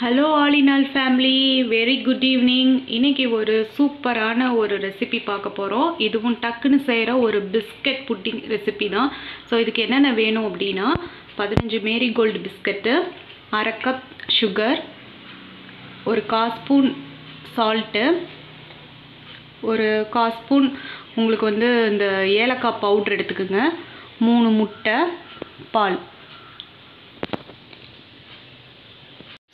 Hello all in all family very good evening இன்றைக்கி ஒரு சூப்பரான ஒரு ரெசிபி பார்க்க போகிறோம் இதுவும் டக்குன்னு செய்கிற ஒரு பிஸ்கட் புட்டிங் ரெசிபி தான். ஸோ இதுக்கு என்னென்ன வேணும் அப்படின்னா பதினஞ்சு மேரி கோல்டு பிஸ்கட்டு அரை கப் சுகர் ஒரு காஸ்பூன் ஸ்பூன் சால்ட்டு ஒரு காஸ்பூன் ஸ்பூன் உங்களுக்கு வந்து இந்த ஏலக்காய் பவுட்ரு எடுத்துக்கோங்க. மூணு முட்டை பால்.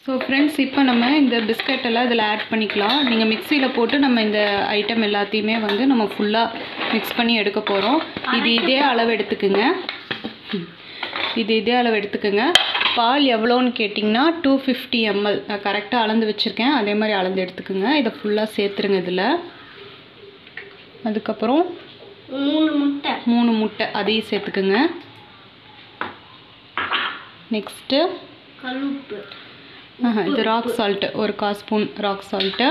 ஸோ ஃப்ரெண்ட்ஸ் இப்போ நம்ம இந்த பிஸ்கட் எல்லாம் இதில் ஆட் பண்ணிக்கலாம். நீங்கள் மிக்சியில் போட்டு நம்ம இந்த ஐட்டம் எல்லாத்தையுமே வந்து நம்ம ஃபுல்லாக மிக்ஸ் பண்ணி எடுக்க போகிறோம் இது இதே அளவு எடுத்துக்குங்க. இது இதே அளவு எடுத்துக்கோங்க. பால் எவ்வளோன்னு கேட்டிங்கன்னா டூ ஃபிஃப்டி எம்எல் நான் கரெக்டாக அளந்து வச்சுருக்கேன். அதே மாதிரி அளந்து எடுத்துக்கோங்க. இதை ஃபுல்லாக சேர்த்துருங்க இதில். அதுக்கப்புறம் மூணு முட்டை. மூணு முட்டை அதையும் சேர்த்துக்குங்க. நெக்ஸ்ட்டு கழுப்பு இது ராக் சால்ட்டு ஒரு கால் ஸ்பூன் ராக் சால்ட்டு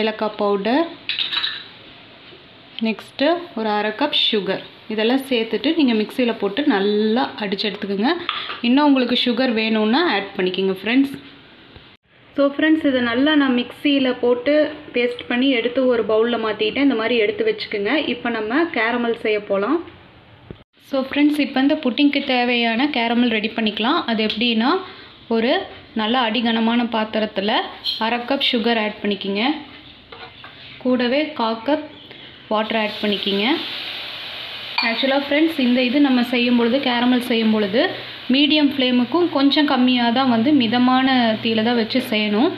ஏலக்காய் பவுடர் நெக்ஸ்ட்டு ஒரு அரை கப் சுகர் இதெல்லாம் சேர்த்துட்டு நீங்கள் மிக்சியில் போட்டு நல்லா அடிச்சு எடுத்துக்கோங்க. இன்னும் உங்களுக்கு சுகர் வேணும்னா ஆட் பண்ணிக்கோங்க ஃப்ரெண்ட்ஸ் ஸோ ஃப்ரெண்ட்ஸ் இதை நல்லா நான் மிக்சியில் போட்டு பேஸ்ட் பண்ணி எடுத்து ஒரு பவுலில் மாற்றிட்டேன் இந்த மாதிரி எடுத்து வச்சுக்கோங்க. இப்போ நம்ம கேரமல் செய்ய போகலாம் ஸோ ஃப்ரெண்ட்ஸ் இப்போ இந்த புட்டிங்க்கு தேவையான கேரமல் ரெடி பண்ணிக்கலாம். அது எப்படின்னா ஒரு நல்ல அடிகனமான பாத்திரத்தில் அரை கப் சுகர் ஆட் பண்ணிக்கிங்க. கூடவே கால் கப் வாட்டர் ஆட் பண்ணிக்கிங்க. ஆக்சுவலாக ஃப்ரெண்ட்ஸ் இந்த இது நம்ம செய்யும் பொழுது கேரமல் செய்யும் பொழுது மீடியம் ஃப்ளேமுக்கும் கொஞ்சம் கம்மியாக தான் வந்து மிதமான தீயில தான் வச்சு செய்யணும்.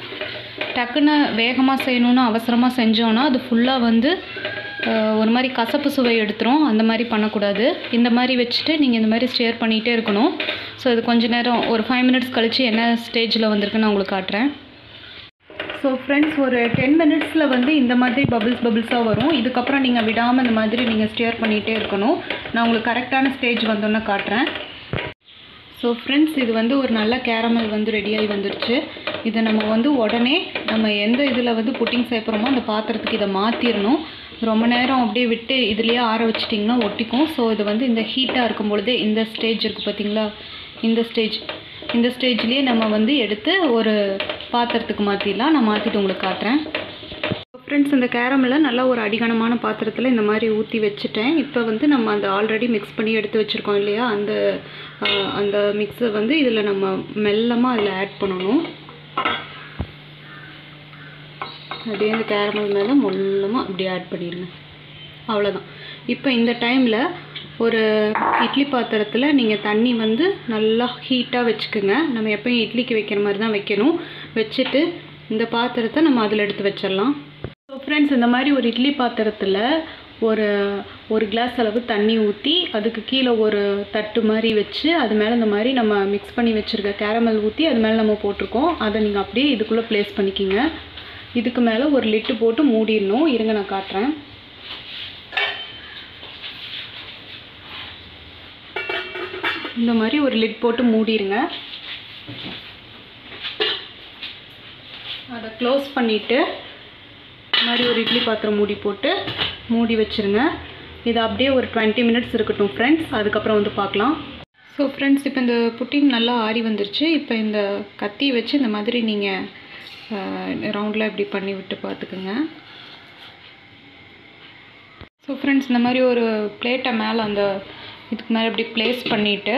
டக்குன்னு வேகமாக செய்யணும்னு அவசரமாக செஞ்சோன்னா அது ஃபுல்லாக வந்து ஒரு மாதிரி கசப்பு சுவை எடுத்துரும். அந்த மாதிரி பண்ணக்கூடாது. இந்த மாதிரி வச்சுட்டு நீங்கள் இந்த மாதிரி ஸ்டேர் பண்ணிகிட்டே இருக்கணும். ஸோ இது கொஞ்ச நேரம் ஒரு ஃபைவ் மினிட்ஸ் கழித்து என்ன ஸ்டேஜில் வந்திருக்குன்னு நான் உங்களுக்கு காட்டுறேன். ஸோ ஃப்ரெண்ட்ஸ் ஒரு டென் மினிட்ஸில் வந்து இந்த மாதிரி பபிள்ஸ் பபிள்ஸாக வரும். இதுக்கப்புறம் நீங்கள் விடாமல் இந்த மாதிரி நீங்கள் ஸ்டேர் பண்ணிகிட்டே இருக்கணும். நான் உங்களுக்கு கரெக்டான ஸ்டேஜ் வந்தோன்னே காட்டுறேன். ஸோ ஃப்ரெண்ட்ஸ் இது வந்து ஒரு நல்ல கேரமல் வந்து ரெடியாகி வந்துருச்சு. இதை நம்ம வந்து உடனே நம்ம எந்த இதில் வந்து புட்டிங் சேர்க்குறோமோ அந்த பாத்திரத்துக்கு இதை மாற்றிடணும் ரொம்ப நேரம் அப்படியே விட்டு இதுலேயே ஆற வச்சிட்டிங்கன்னா ஒட்டிக்கும். ஸோ இது வந்து இந்த ஹீட்டாக இருக்கும் பொழுதே இந்த ஸ்டேஜ் இருக்குது பார்த்தீங்களா இந்த ஸ்டேஜ் இந்த ஸ்டேஜ்லேயே நம்ம வந்து எடுத்து ஒரு பாத்திரத்துக்கு மாற்றிடலாம் நான் மாற்றிட்டு உங்களுக்கு காட்டுறேன். ஃப்ரெண்ட்ஸ் இந்த கேரமெல்லாம் நல்லா ஒரு அடிகனமான பாத்திரத்தில் இந்த மாதிரி ஊற்றி வச்சுட்டேன். இப்போ வந்து நம்ம அந்த ஆல்ரெடி மிக்ஸ் பண்ணி எடுத்து வச்சுருக்கோம் இல்லையா? அந்த அந்த மிக்ஸை வந்து இதில் நம்ம மெல்லமாக அதில் ஆட் பண்ணணும். அப்படியே இந்த கேரமல் மேலே மொல்லமாக அப்படியே ஆட் பண்ணிடுங்க அவ்வளோதான் இப்போ இந்த டைமில் ஒரு இட்லி பாத்திரத்தில் நீங்கள் தண்ணி வந்து நல்லா ஹீட்டாக வச்சுக்கோங்க. நம்ம எப்பயும் இட்லிக்கு வைக்கிற மாதிரி தான் வைக்கணும். வச்சுட்டு இந்த பாத்திரத்தை நம்ம அதில் எடுத்து வச்சிடலாம். ஸோ ஃப்ரெண்ட்ஸ் இந்த மாதிரி ஒரு இட்லி பாத்திரத்தில் ஒரு ஒரு கிளாஸ் அளவு தண்ணி ஊற்றி அதுக்கு கீழே ஒரு தட்டு மாதிரி வச்சு அது மேலே இந்த மாதிரி நம்ம மிக்ஸ் பண்ணி வச்சுருக்க கேரமல் ஊற்றி அது மேலே நம்ம போட்டிருக்கோம். அதை நீங்கள் அப்படியே இதுக்குள்ளே ப்ளேஸ் பண்ணிக்கிங்க. இதுக்கு மேலே ஒரு லிட்டு போட்டு மூடிடணும். இருங்க நான் காட்டுறேன். இந்த மாதிரி ஒரு லிட் போட்டு மூடிடுங்க. அதை க்ளோஸ் பண்ணிவிட்டு இந்த மாதிரி ஒரு இட்லி பாத்திரம் மூடி போட்டு மூடி வச்சுருங்க. இது அப்படியே ஒரு டுவெண்ட்டி மினிட்ஸ் இருக்கட்டும் ஃப்ரெண்ட்ஸ் அதுக்கப்புறம் வந்து பார்க்கலாம். ஸோ ஃப்ரெண்ட்ஸ் இப்போ இந்த புட்டிங் நல்லா ஆறி வந்துருச்சு. இப்போ இந்த கத்தி வச்சு இந்த மாதிரி நீங்கள் ரவுண்டில் இப்படி பண்ணி விட்டு பார்த்துக்குங்க. ஸோ ஃப்ரெண்ட்ஸ் இந்த மாதிரி ஒரு பிளேட்டை மேலே அந்த இதுக்கு மேலே இப்படி ப்ளேஸ் பண்ணிவிட்டு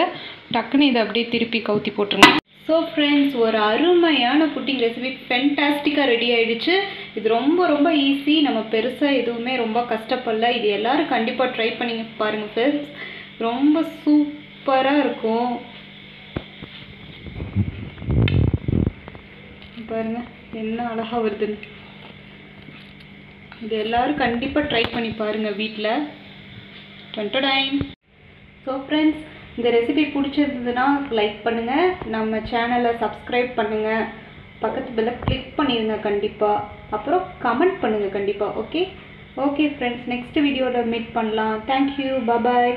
டக்குன்னு இதை அப்படியே திருப்பி கவுத்தி போட்டுருங்க. ஸோ ஃப்ரெண்ட்ஸ் ஒரு அருமையான புட்டிங் ரெசிபி ஃபென்டாஸ்டிக்காக ரெடி ஆகிடுச்சு இது ரொம்ப ரொம்ப ஈஸி நம்ம பெருசாக எதுவுமே ரொம்ப கஷ்டப்படல. இது எல்லோரும் கண்டிப்பாக ட்ரை பண்ணி பாருங்கள் ஃப்ரெண்ட்ஸ் ரொம்ப சூப்பராக இருக்கும். பாருங்கள் என்ன அழகாக வருதுன்னு இது எல்லாரும் கண்டிப்பாக ட்ரை பண்ணி பாருங்கள் வீட்டில் டொன்டடைன் ஸோ ஃப்ரெண்ட்ஸ் இந்த ரெசிபி பிடிச்சிருந்ததுன்னா லைக் பண்ணுங்கள் நம்ம சேனலை சப்ஸ்கிரைப் பண்ணுங்கள் பக்கத்து பெல்ல கிளிக் பண்ணிடுங்க கண்டிப்பாக அப்புறம் கமெண்ட் பண்ணுங்கள் கண்டிப்பாக ஓகே ஓகே ஃப்ரெண்ட்ஸ் நெக்ஸ்ட் வீடியோவில் மீட் பண்ணலாம். Thank you bye bye